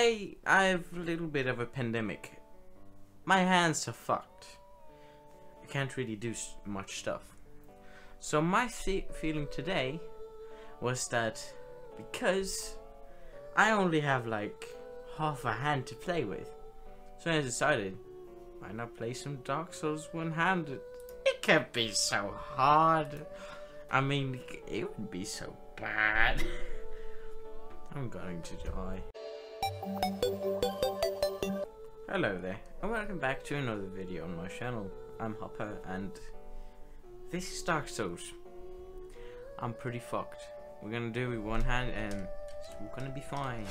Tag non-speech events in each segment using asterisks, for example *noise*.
Hey, I have a little bit of a pandemic. My hands are fucked. I can't really do much stuff. So my fe- feeling today was that because I only have like half a hand to play with, so I decided why not play some Dark Souls one-handed? It can't be so hard. I mean, it would be so bad. *laughs* I'm going to die. Hello there, and welcome back to another video on my channel. I'm Hopper, and this is Dark Souls. I'm pretty fucked. We're gonna do it with one hand, and we're gonna be fine.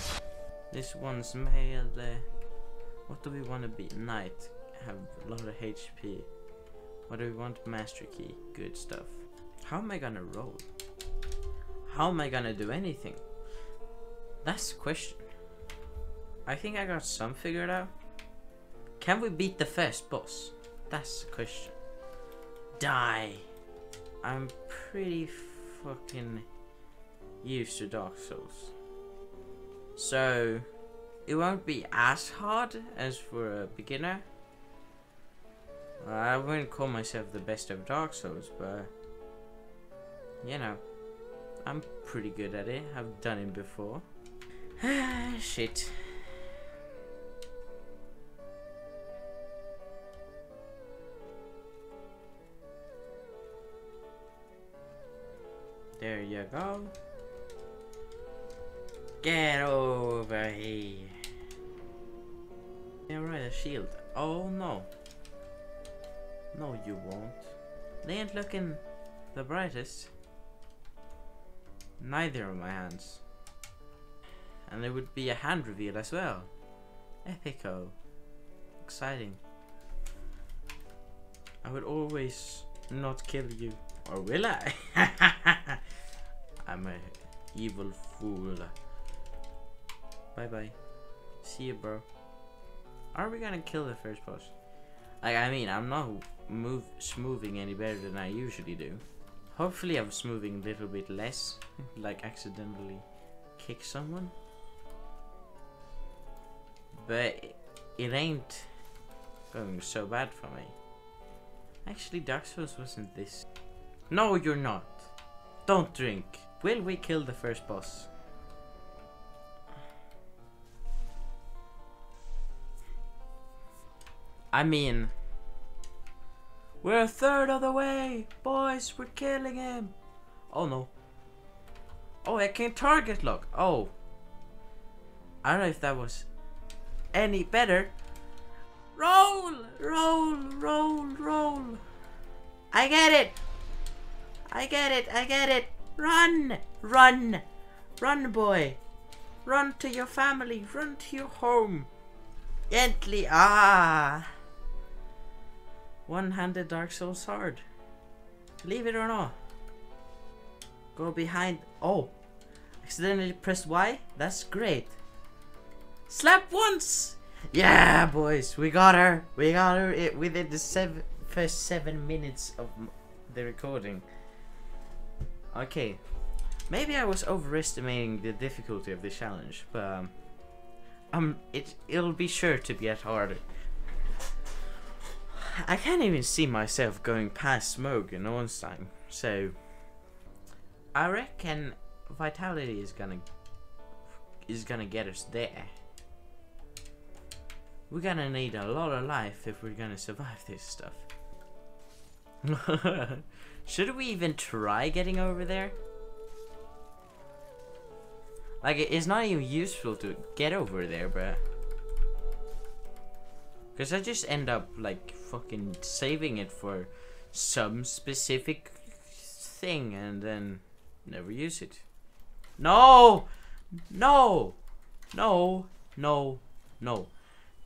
This one's male. Uh, what do we want to be? Knight. Have a lot of HP. What do we want? Master key. Good stuff. How am I gonna roll? How am I gonna do anything? That's the question. I think I got some figured out. Can we beat the first boss? That's the question. Die. I'm pretty fucking used to Dark Souls. So, it won't be as hard as for a beginner. I wouldn't call myself the best of Dark Souls, but you know, I'm pretty good at it. I've done it before. *sighs* Shit. There you go. Get over here. Yeah, right, a shield. Oh no. No, you won't. They ain't looking the brightest. Neither of my hands. And there would be a hand reveal as well. Epico. Exciting. I would always not kill you. Or will I? *laughs* I'm a evil fool. Bye bye. See you, bro. Are we gonna kill the first boss? Like, I mean, I'm not move smoothing any better than I usually do. Hopefully, I'm smoothing a little bit less, *laughs* like accidentally kick someone. But it ain't going so bad for me. Actually, Dark Souls wasn't this. No, you're not. Don't drink. Will we kill the first boss? I mean, we're a third of the way, boys. We're killing him. Oh no. Oh, I can't target lock. Oh. I don't know if that was any better. Roll, roll, roll, roll. I get it. I get it. I get it. Run, run, run, boy. Run to your family. Run to your home. Gently. Ah. One-handed Dark Souls hard. Believe it or not. Go behind. Oh. Accidentally pressed Y? That's great. Slap once! Yeah, boys. We got her. We got her it within the seven, first seven minutes of the recording. Okay. Maybe I was overestimating the difficulty of this challenge, but um, um, it it'll be sure to get harder. I can't even see myself going past Smough and Ornstein, so I reckon Vitality is gonna is gonna get us there. We're gonna need a lot of life if we're gonna survive this stuff. *laughs* Should we even try getting over there? Like, it's not even useful to get over there, bruh. Because I just end up, like, fucking saving it for some specific thing and then never use it. No! No! No! No! No.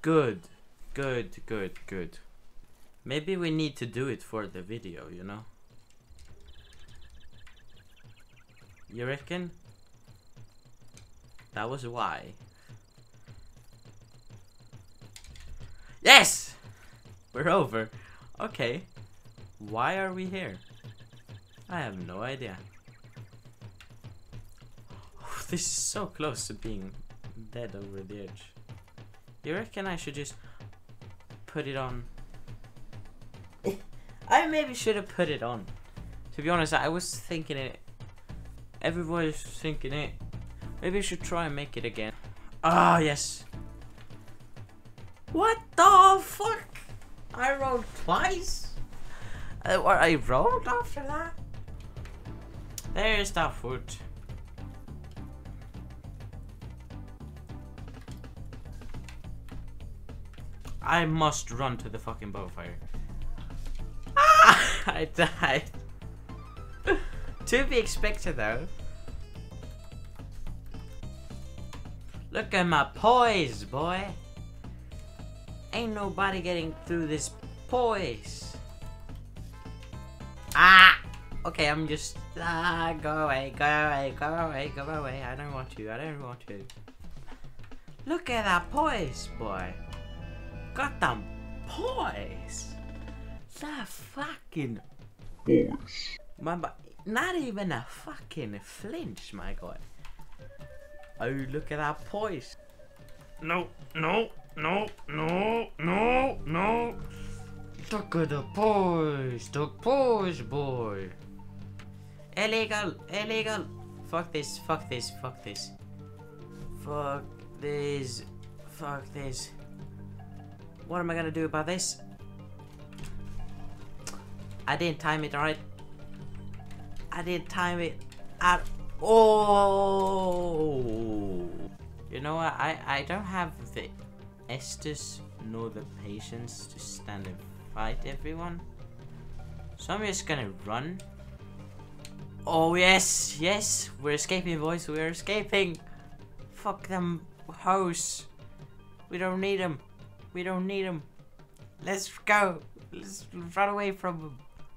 Good. Good, good, good. Maybe we need to do it for the video, you know? You reckon? That was why. Yes! We're over. Okay. Why are we here? I have no idea. Oh, this is so close to being dead over the edge. You reckon I should just put it on? I maybe should have put it on. To be honest, I was thinking it. Everybody's thinking it. Maybe I should try and make it again. Ah, yes. What the fuck? I rolled twice? Uh, what, I rolled after that? There's that foot. I must run to the fucking bonfire. *laughs* I died. to be expected though. Look at my poise, boy. Ain't nobody getting through this poise. Ah! Okay, I'm just... Ah, go away, go away, go away, go away. I don't want to, I don't want to. Look at that poise, boy. Got them poise. The fucking... Boys. My, not even a fucking flinch, my god. Oh, look at that poise. No, no, no, no, no, no. Look at the poise, the poise, boy. Illegal, illegal. Fuck this, fuck this, fuck this. Fuck this, fuck this. What am I gonna do about this? I didn't time it right. I didn't time it at Oh! You know what? I, I don't have the Estus nor the patience to stand and fight everyone. So I'm just gonna run. Oh yes, yes, we're escaping boys, we're escaping. Fuck them hoes. We don't need them. We don't need them. Let's go. Let's run away from them.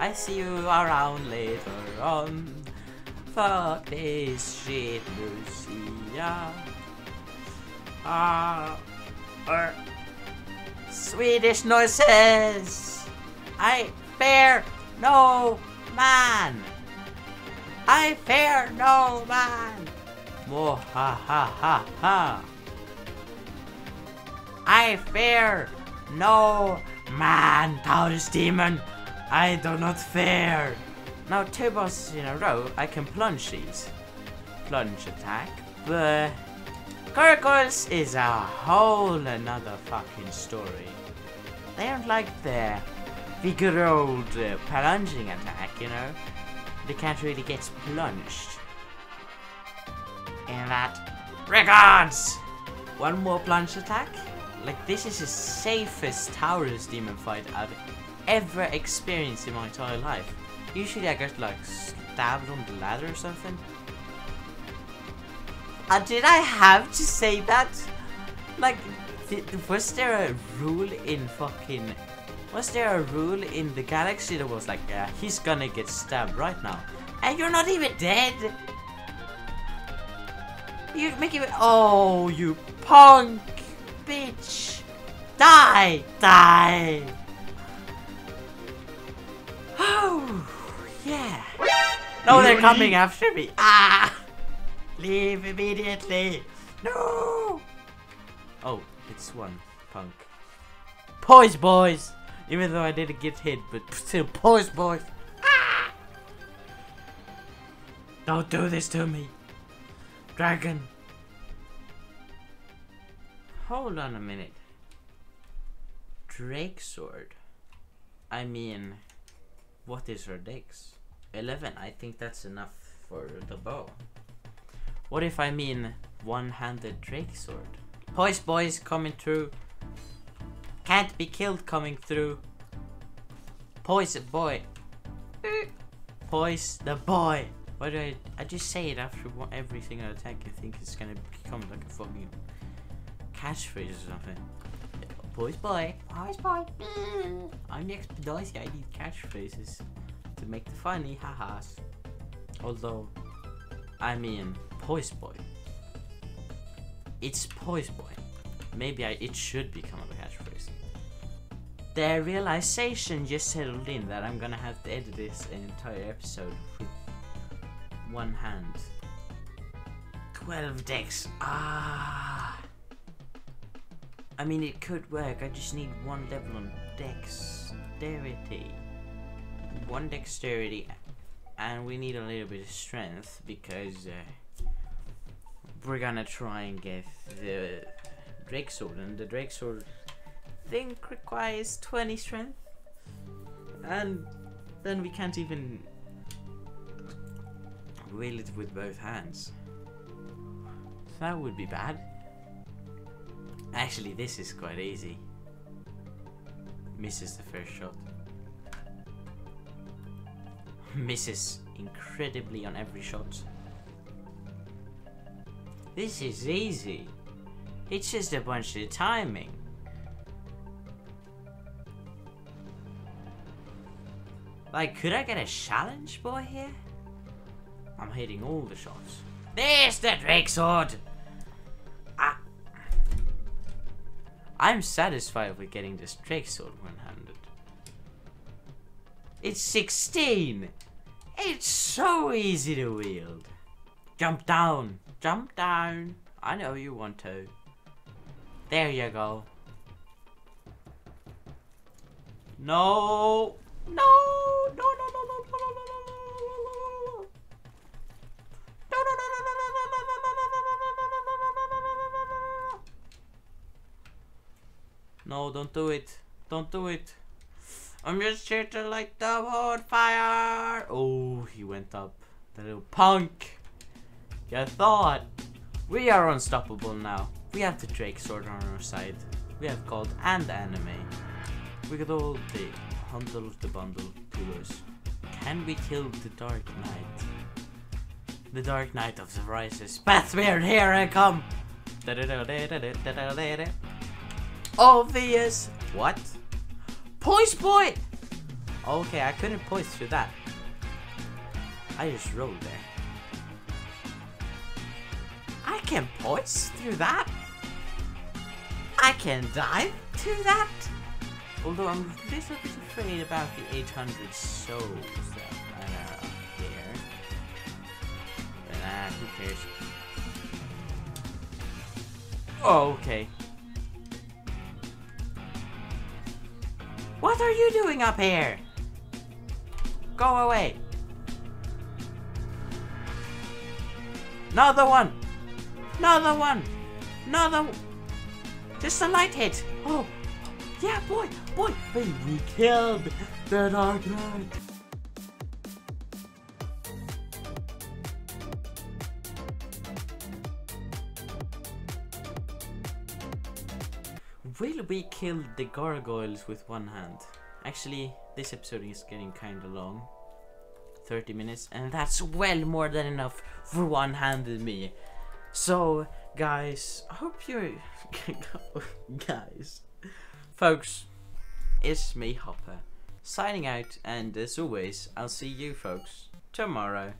I see you around later on. Fuck this shit, Lucia. Ah, uh, Swedish noises. I fear no man. I fear no man. Mo ha ha ha ha. I fear no man, Taurus demon. I do not fear. Now two bosses in a row, I can plunge these. Plunge attack, but Gargoyles is a whole another fucking story. They aren't like the, the good old uh, plunging attack, you know? They can't really get plunged. In that regards! One more plunge attack? Like this is the safest Taurus demon fight I've ever experienced in my entire life. Usually I get like stabbed on the ladder or something. Uh, did I have to say that? Like, th was there a rule in fucking... Was there a rule in the galaxy that was like, yeah, he's gonna get stabbed right now. And you're not even dead! You make it... Oh, you punk! Bitch! Die! Die! Oh, yeah. No, they're coming after me. Ah! Leave immediately! No! Oh, it's one punk. Poise, boys! Even though I didn't get hit, but still, poise, boys! Ah! Don't do this to me! Dragon! Hold on a minute. Drake sword? I mean, what is her dex? 11, I think that's enough for the bow. What if I mean one-handed Drake sword? Poise boys coming through. Can't be killed coming through. Poise boy. Poise the boy. Why do I? I just say it after one, every single attack. You think it's gonna become like a fucking catchphrase or something. Boys boy, boys boy. *laughs* I'm the expedite. I need catchphrases to make the funny ha-has. Although, I mean, poise boy. It's poise boy. Maybe I, it should become a catchphrase. The realization just settled in that I'm gonna have to edit this entire episode with one hand. 12 dex. Ah. I mean, it could work. I just need one level on dexterity. One dexterity. And we need a little bit of strength because uh, we're gonna try and get the Drake Sword. And the Drake Sword I think requires 20 strength. And then we can't even wield it with both hands. That would be bad. Actually, this is quite easy. Misses the first shot. *laughs* Misses incredibly on every shot. This is easy. It's just a bunch of timing. Like, could I get a challenge boy here? I'm hitting all the shots. There's the Drake Sword! I'm satisfied with getting this Sword one-handed. It's 16! It's so easy to wield. Jump down! Jump down! I know you want to. There you go. No, no, no, no, don't do it. Don't do it. I'm just here to light the wood fire. Oh, he went up. The little punk. You thought. We are unstoppable now. We have the Drake sword on our side. We have gold and anime. We got all the Hundle the bundle to us. Can we kill the Dark Knight? The Dark Knight of the Rises. Bathbeard, here I come! Obvious! What? Poise boy! Okay, I couldn't poise through that. I just rolled there. I can poise through that? I can dive to that? Although I'm a little bit afraid about the 800 souls that are up here. But ah, who cares? Oh, okay. What are you doing up here? Go away. Another one. Another one. Another. Just a light hit. Oh. Yeah, boy, boy, baby, we killed the Dark Knight. Will we kill the gargoyles with one hand? Actually, this episode is getting kinda long. 30 minutes, and that's well more than enough for one-handed me. So, guys, I hope you *laughs* guys Folks, it's me, Hopper, signing out, and as always, I'll see you folks tomorrow.